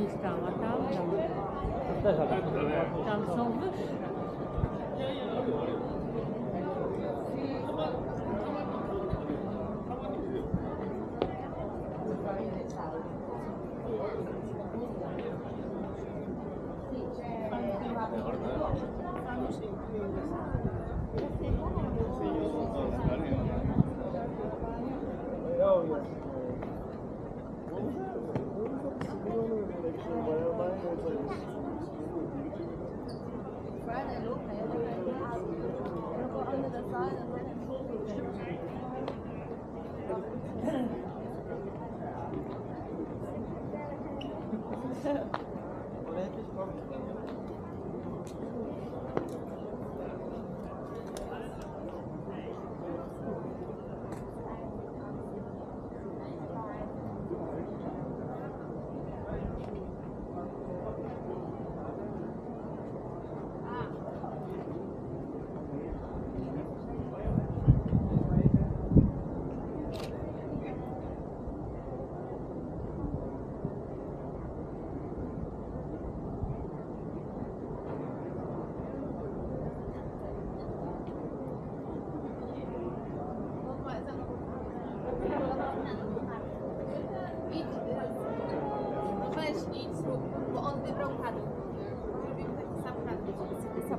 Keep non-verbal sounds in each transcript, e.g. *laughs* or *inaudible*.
nie stała tam, tam. Tam są wyższe. too. *laughs*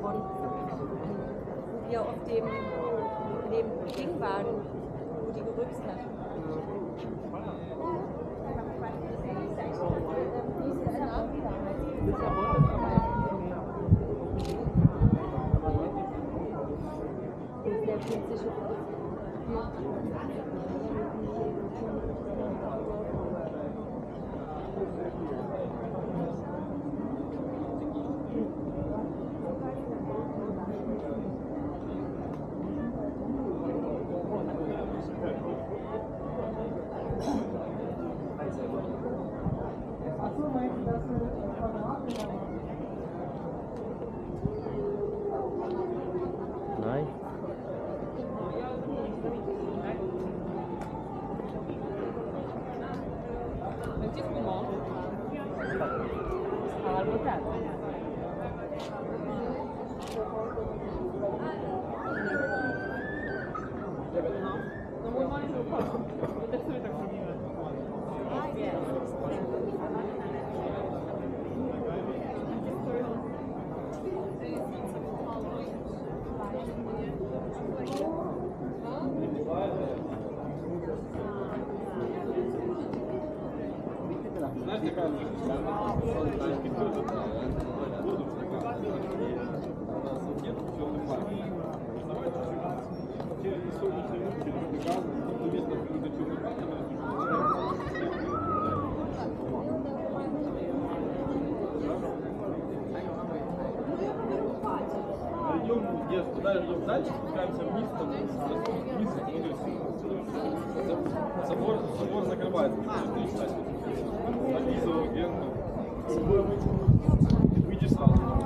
Lissabon, wir auf dem, dem Ding waren, wo die gerülpst hat. Wo ist der chinesische Nein. Yes. У нас нет где туда идем дальше, спускаемся вниз, там вниз, ну, собор, собор закрывается. Генка. Выйдешь сразу.